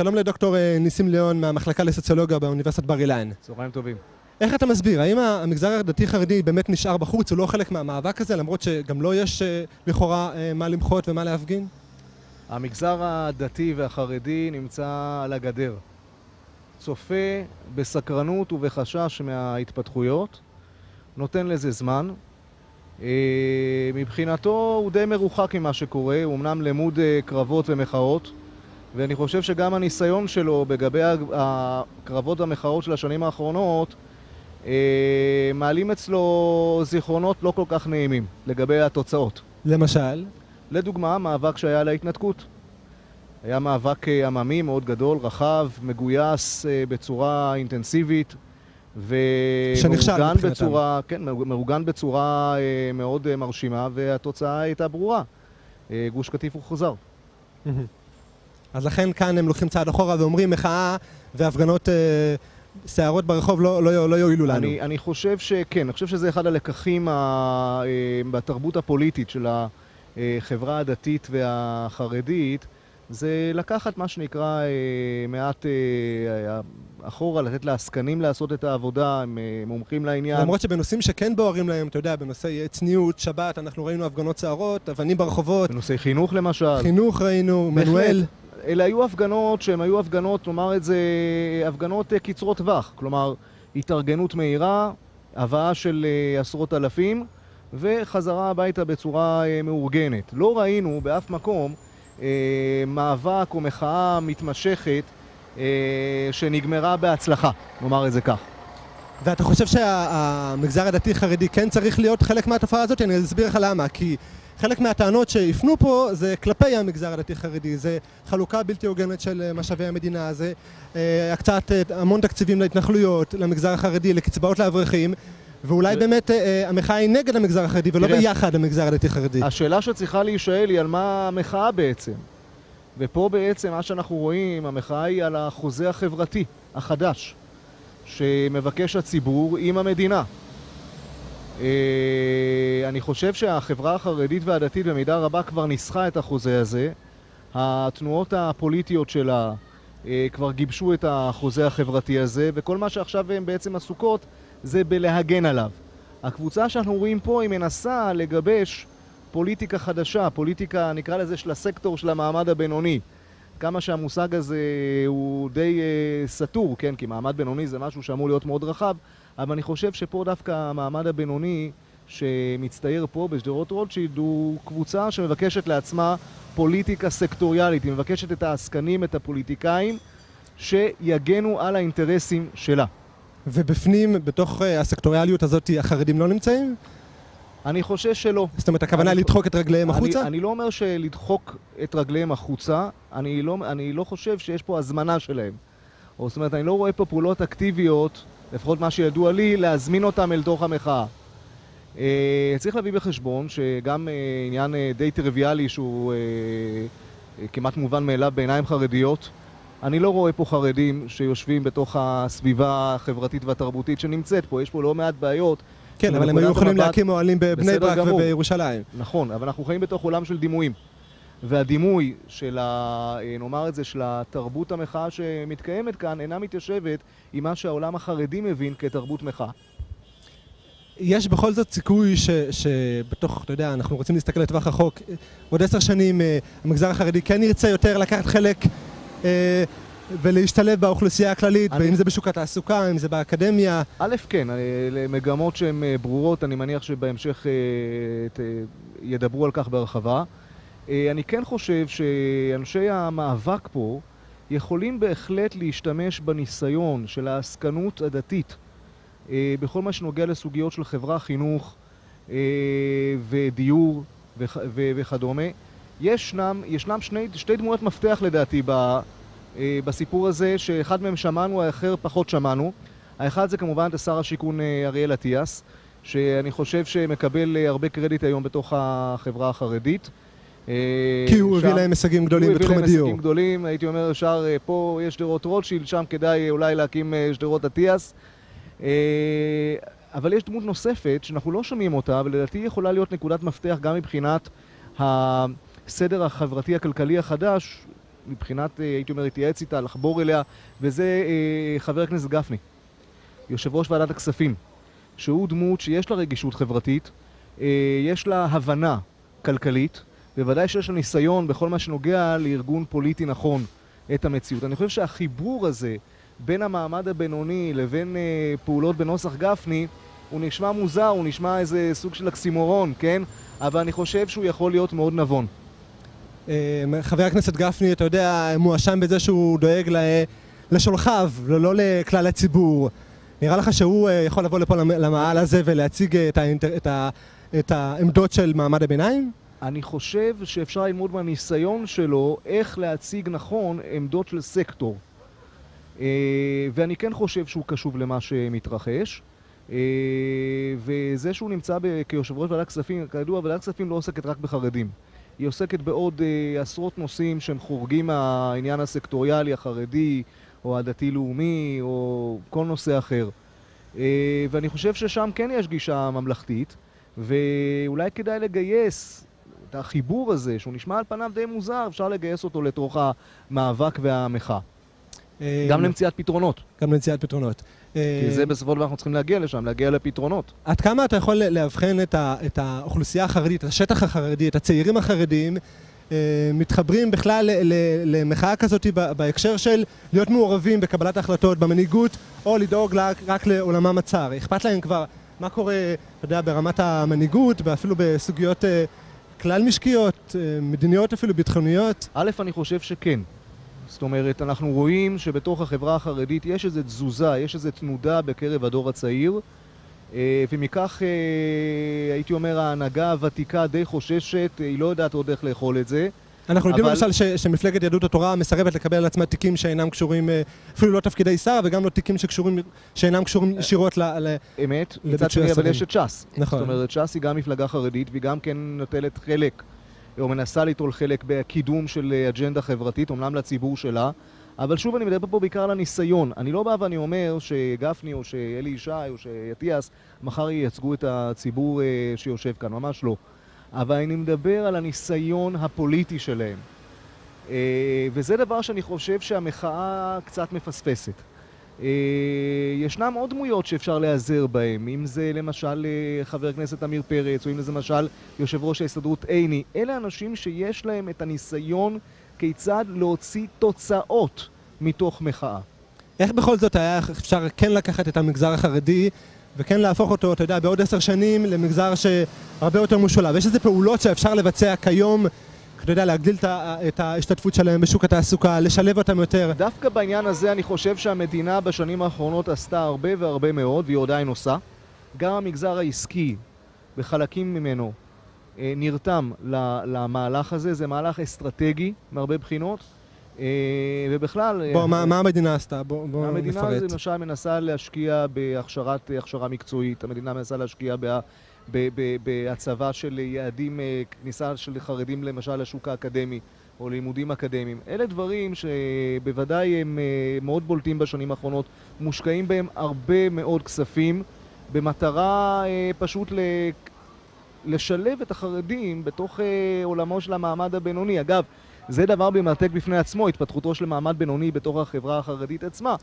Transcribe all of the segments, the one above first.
שלום לדוקטור אה, ניסים ליאון מהמחלקה לסוציולוגיה באוניברסיטת בר אילן. צהריים טובים. איך אתה מסביר? האם המגזר הדתי-חרדי באמת נשאר בחוץ? הוא לא חלק מהמאבק הזה, למרות שגם לו יש אה, לכאורה אה, מה למחות ומה להפגין? המגזר הדתי והחרדי נמצא על הגדר. צופה בסקרנות ובחשש מההתפתחויות, נותן לזה זמן. מבחינתו הוא די מרוחק ממה שקורה, הוא אמנם למוד קרבות ומחאות, ואני חושב שגם הניסיון שלו לגבי הקרבות והמחאות של השנים האחרונות אה, מעלים אצלו זיכרונות לא כל כך נעימים לגבי התוצאות. למשל? לדוגמה, מאבק שהיה להתנתקות. היה מאבק אה, עממי מאוד גדול, רחב, מגויס אה, בצורה אינטנסיבית ומאורגן בצורה, כן, מאורגן בצורה מאוד מרשימה והתוצאה הייתה ברורה. גוש קטיף הוא חוזר. אז לכן כאן הם לוקחים צעד אחורה ואומרים מחאה והפגנות סערות ברחוב לא, לא, לא יועילו לנו. אני, אני חושב שכן, אני חושב שזה אחד הלקחים ה, אה, בתרבות הפוליטית של החברה הדתית והחרדית, זה לקחת מה שנקרא אה, מעט אה, אחורה, לתת לעסקנים לעשות את העבודה, הם מומחים לעניין. למרות שבנושאים שכן בוערים להם, אתה יודע, בנושאי צניעות, שבת, אנחנו ראינו הפגנות סערות, אבנים ברחובות. בנושאי חינוך למשל. חינוך ראינו, מנואל. אלה היו הפגנות שהן היו הפגנות, נאמר את זה, הפגנות אה, קצרות טווח. כלומר, התארגנות מהירה, הבאה של אה, עשרות אלפים, וחזרה הביתה בצורה אה, מאורגנת. לא ראינו באף מקום מאבק או מחאה מתמשכת שנגמרה בהצלחה, נאמר את זה כך. ואתה חושב שהמגזר הדתי-חרדי כן צריך להיות חלק מהתופעה הזאת? אני אסביר לך למה. כי חלק מהטענות שהפנו פה זה כלפי המגזר הדתי-חרדי, זה חלוקה בלתי הוגנת של אה, משאבי המדינה, זה אה, הקצת אה, המון תקציבים להתנחלויות, למגזר החרדי, לקצבאות לאברכים ואולי באמת המחאה היא נגד המגזר החרדי ולא ביחד המגזר הדתי-חרדי. השאלה שצריכה להישאל היא על מה המחאה בעצם. ופה בעצם מה שאנחנו רואים, המחאה היא על החוזה החברתי החדש שמבקש הציבור עם המדינה. אה, אני חושב שהחברה החרדית והדתית במידה רבה כבר ניסחה את החוזה הזה. התנועות הפוליטיות שלה אה, כבר גיבשו את החוזה החברתי הזה, וכל מה שעכשיו הן בעצם עסוקות זה בלהגן עליו. הקבוצה שאנחנו רואים פה היא מנסה לגבש פוליטיקה חדשה, פוליטיקה נקרא לזה של הסקטור של המעמד הבינוני. כמה שהמושג הזה הוא די uh, סתור, כן? כי מעמד בינוני זה משהו שאמור להיות מאוד רחב, אבל אני חושב שפה דווקא המעמד הבינוני שמצטייר פה בשדרות רוטשילד הוא קבוצה שמבקשת לעצמה פוליטיקה סקטוריאלית, היא מבקשת את העסקנים, את הפוליטיקאים, שיגנו על האינטרסים שלה. ובפנים, בתוך אה, הסקטוריאליות הזאת, החרדים לא נמצאים? אני חושש שלא. זאת אומרת, הכוונה אני, לדחוק את רגליהם אני, החוצה? אני לא אומר שלדחוק את רגליהם החוצה, אני לא, אני לא חושב שיש פה הזמנה שלהם. או זאת אומרת, אני לא רואה פה פעולות אקטיביות לפחות מה שידוע לי, להזמין אותם אל תוך המחאה. Uh, צריך להביא בחשבון שגם uh, עניין uh, די טריוויאלי שהוא uh, uh, כמעט מובן מאליו בעיניים חרדיות, אני לא רואה פה חרדים שיושבים בתוך הסביבה החברתית והתרבותית שנמצאת פה, יש פה לא מעט בעיות. כן, אבל הם היו יכולים להקים אוהלים בבני ברק ובירושלים. נכון, אבל אנחנו חיים בתוך עולם של דימויים. והדימוי של, ה, נאמר את זה, של התרבות המחאה שמתקיימת כאן אינה מתיישבת עם מה שהעולם החרדי מבין כתרבות מחאה. יש בכל זאת סיכוי ש, שבתוך, אתה יודע, אנחנו רוצים להסתכל לטווח רחוק, עוד עשר שנים אה, המגזר החרדי כן ירצה יותר לקחת חלק אה, ולהשתלב באוכלוסייה הכללית, אני... אם זה בשוק התעסוקה, אם זה באקדמיה. א', כן, מגמות שהן אה, ברורות, אני מניח שבהמשך ידברו על כך בהרחבה. אה, אני כן חושב שאנשי המאבק פה יכולים בהחלט להשתמש בניסיון של העסקנות הדתית אה, בכל מה שנוגע לסוגיות של חברה, חינוך אה, ודיור וכדומה. ישנם, ישנם שני, שתי דמויות מפתח לדעתי בסיפור הזה, שאחד מהם שמענו, האחר פחות שמענו. האחד זה כמובן את שר השיכון אריאל אטיאס, שאני חושב שמקבל הרבה קרדיט היום בתוך החברה החרדית. אה, כי הוא הביא להם הישגים גדולים בתחום הדיור. הוא הביא להם הישגים גדולים, הייתי אומר ישר, אה, פה יש שדרות רוטשילד, שם כדאי אולי להקים אה, שדרות אטיאס. אבל יש דמות נוספת שאנחנו לא שומעים אותה, ולדעתי יכולה להיות נקודת מפתח גם מבחינת הסדר החברתי הכלכלי החדש, מבחינת, הייתי אומר, להתייעץ איתה, לחבור אליה, וזה חבר הכנסת גפני, יושב ראש ועדת הכספים, שהוא דמות שיש לה רגישות חברתית, יש לה הבנה כלכלית, בוודאי שיש לה ניסיון בכל מה שנוגע לארגון פוליטי נכון את המציאות. אני חושב שהחיבור הזה בין המעמד הבינוני לבין אה, פעולות בנוסח גפני הוא נשמע מוזר, הוא נשמע איזה סוג של אקסימורון, כן? אבל אני חושב שהוא יכול להיות מאוד נבון. אה, חבר הכנסת גפני, אתה יודע, מואשם בזה שהוא דואג לשולחיו, לא לכלל הציבור. נראה לך שהוא אה, יכול לבוא לפה למעל הזה ולהציג את, האינטר... את, ה... את העמדות של מעמד הביניים? אני חושב שאפשר ללמוד מהניסיון שלו איך להציג נכון עמדות של סקטור. אה, ואני כן חושב שהוא קשוב למה שמתרחש. אה, וזה שהוא נמצא כיושב ראש ועדת כספים, כידוע, ועדת כספים לא עוסקת רק בחרדים. היא עוסקת בעוד אה, עשרות נושאים שהם חורגים מהעניין הסקטוריאלי החרדי, או הדתי-לאומי, או כל נושא אחר. ואני חושב ששם כן יש גישה ממלכתית, ואולי כדאי לגייס את החיבור הזה, שהוא נשמע על פניו די מוזר, אפשר לגייס אותו לתוך המאבק והמחאה. אה, גם למציאת פתרונות. גם למציאת פתרונות. כי אה, זה בסופו של דבר אנחנו צריכים להגיע לשם, להגיע לפתרונות. עד כמה אתה יכול לאבחן את, ה, את האוכלוסייה החרדית, את השטח החרדי, את הצעירים החרדים, אה, מתחברים בכלל למחאה כזאת בהקשר של להיות מעורבים בקבלת ההחלטות, במנהיגות, או לדאוג רק לעולמם הצר. אכפת להם כבר מה קורה, אתה יודע, ברמת המנהיגות, ואפילו בסוגיות כלל משקיות, מדיניות אפילו, ביטחוניות? א', אני חושב שכן. זאת אומרת, אנחנו רואים שבתוך החברה החרדית יש איזו תזוזה, יש איזו תנודה בקרב הדור הצעיר, אה, ומכך, אה, הייתי אומר, ההנהגה הוותיקה די חוששת, היא לא יודעת עוד איך לאכול את זה. אנחנו יודעים אבל... למשל ש, שמפלגת יהדות התורה מסרבת לקבל על עצמה תיקים שאינם קשורים, אה, אפילו לא תפקידי שר וגם לא תיקים שקשורים, שאינם קשורים ישירות ל... ל אמת, מצד שני אבל יש את ש"ס. נכון. זאת אומרת, ש"ס היא גם מפלגה חרדית והיא גם כן נוטלת חלק או מנסה ליטול חלק בקידום של אה, אג'נדה חברתית, אומנם לציבור שלה, אבל שוב אני מדבר פה בעיקר על הניסיון. אני לא בא ואני אומר שגפני או שאלי ישי או שאטיאס מחר ייצגו את הציבור אה, שיושב כאן, ממש לא. אבל אני מדבר על הניסיון הפוליטי שלהם. אה, וזה דבר שאני חושב שהמחאה קצת מפספסת. אה, ישנם עוד דמויות שאפשר להיעזר בהן, אם זה למשל אה, חבר הכנסת עמיר פרץ, או אם זה למשל יושב ראש ההסתדרות עיני. אלה אנשים שיש להם את הניסיון כיצד להוציא תוצאות מתוך מחאה. איך בכל זאת היה אפשר כן לקחת את המגזר החרדי וכן להפוך אותו, אתה יודע, בעוד עשר שנים למגזר שהרבה יותר משולב? יש איזה פעולות שאפשר לבצע כיום אתה יודע, להגדיל את ההשתתפות שלהם בשוק התעסוקה, לשלב אותם יותר. דווקא בעניין הזה אני חושב שהמדינה בשנים האחרונות עשתה הרבה והרבה מאוד, והיא עדיין עושה. גם המגזר העסקי, בחלקים ממנו, אה, נרתם למהלך הזה, זה מהלך אסטרטגי מהרבה בחינות. אה, ובכלל... בוא, מה, מה המדינה עשתה? בוא, בוא המדינה נפרט. המדינה למשל מנסה להשקיע בהכשרת הכשרה מקצועית, המדינה מנסה להשקיע בהצבה של יעדים, אה, כניסה של חרדים למשל לשוק האקדמי או לימודים אקדמיים. אלה דברים שבוודאי הם אה, מאוד בולטים בשנים האחרונות, מושקעים בהם הרבה מאוד כספים במטרה אה, פשוט לשלב את החרדים בתוך עולמו של המעמד הבינוני. אגב, זה דבר במרתק בפני עצמו, התפתחותו של מעמד בינוני בתוך החברה החרדית עצמה.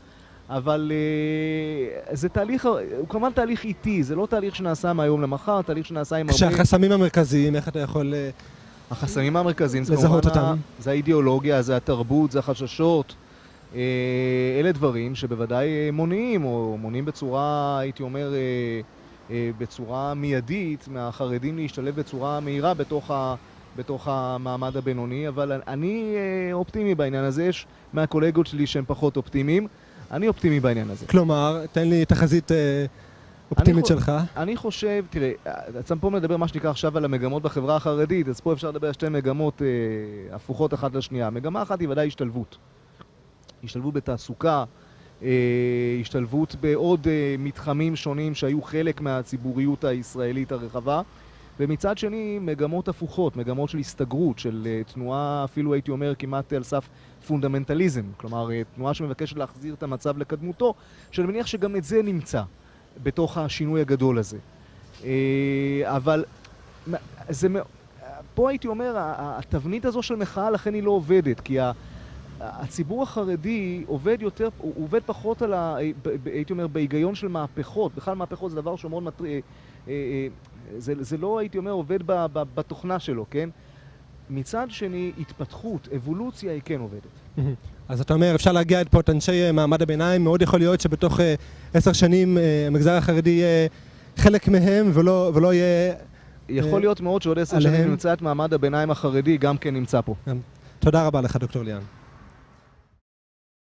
אבל uh, זה תהליך, הוא כמובן תהליך איטי, זה לא תהליך שנעשה מהיום למחר, תהליך שנעשה עם הרבה... כשהחסמים המרכזיים, איך אתה יכול... Uh, החסמים המרכזיים זה כמובן... אותם. זה האידיאולוגיה, זה התרבות, זה החששות. Uh, אלה דברים שבוודאי מונעים, או מונעים בצורה, הייתי אומר, uh, uh, בצורה מיידית מהחרדים להשתלב בצורה מהירה בתוך, ה, בתוך המעמד הבינוני, אבל אני אופטימי בעניין הזה, יש מהקולגות שלי שהם פחות אופטימיים. אני אופטימי בעניין הזה. כלומר, תן לי תחזית אה, אופטימית אני שלך. אני חושב, תראה, אתה פה מדבר מה שנקרא עכשיו על המגמות בחברה החרדית, אז פה אפשר לדבר על שתי מגמות אה, הפוכות אחת לשנייה. מגמה אחת היא ודאי השתלבות. השתלבות בתעסוקה, אה, השתלבות בעוד אה, מתחמים שונים שהיו חלק מהציבוריות הישראלית הרחבה. ומצד שני מגמות הפוכות, מגמות של הסתגרות, של uh, תנועה אפילו הייתי אומר כמעט על סף פונדמנטליזם, כלומר uh, תנועה שמבקשת להחזיר את המצב לקדמותו, שאני מניח שגם את זה נמצא בתוך השינוי הגדול הזה. Uh, אבל זה, פה הייתי אומר, התבנית הזו של מחאה לכן היא לא עובדת, כי הציבור החרדי עובד יותר, הוא עובד פחות על ה... הייתי אומר, בהיגיון של מהפכות. בכלל מהפכות זה דבר שהוא מאוד מטריד... זה, זה לא, הייתי אומר, עובד ב, ב, בתוכנה שלו, כן? מצד שני, התפתחות, אבולוציה היא כן עובדת. אז אתה אומר, אפשר להגיע עד פה את אנשי מעמד הביניים, מאוד יכול להיות שבתוך עשר שנים המגזר החרדי יהיה חלק מהם ולא, ולא יהיה... יכול להיות מאוד שעוד עשר שנים נמצא את מעמד הביניים החרדי גם כן נמצא פה. תודה רבה לך, דוקטור ליאן.